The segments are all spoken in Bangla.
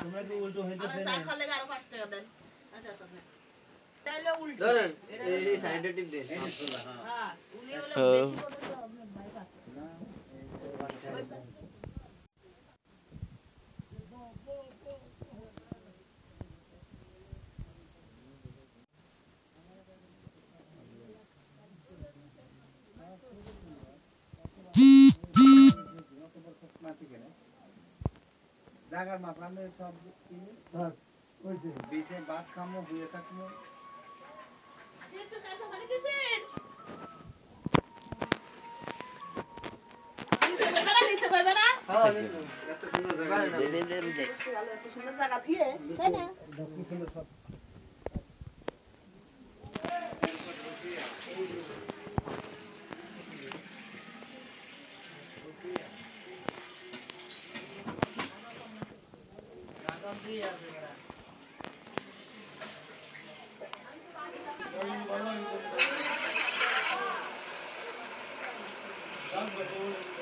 তোমরা কি উল্টো হইতে আমরা চা খাওয়ার আরও পাঁচ টাকা দেন আচ্ছা আচ্ছা আচ্ছা। তাইলে উল্টো ধরেন এই সাইডে টিপ দেন হ্যাঁ উনি হলো হ্যাঁ। বেশি বলে আপনার ভাই কাছে জাগার মাপলামে সব কিনে বিচে ভাত খামো বুয়ে থাকব একটু কাঁচা পানি দিছেন নিচে বইবে না না। Thank you.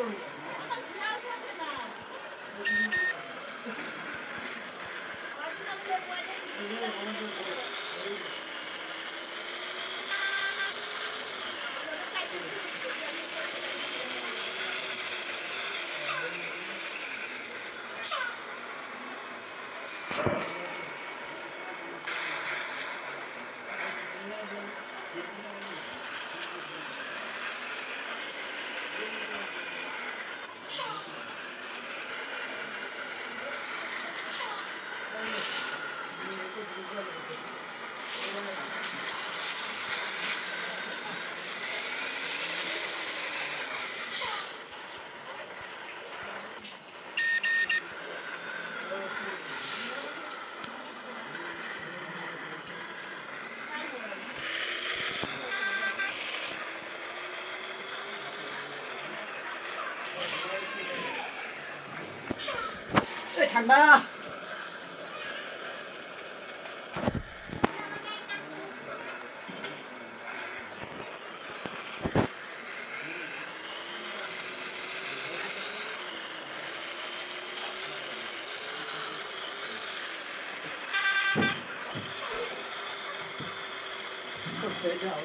Thank you. Mama! Good out.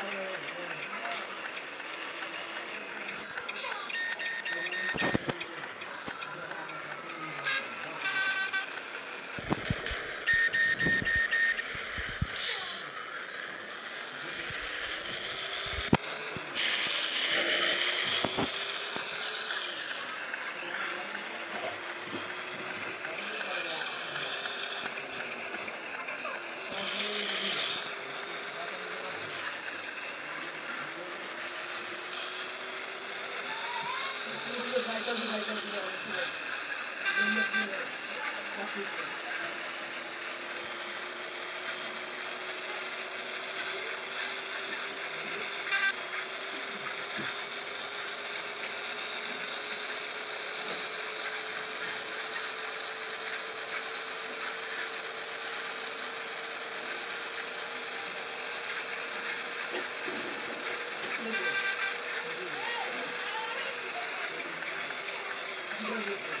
Thank you.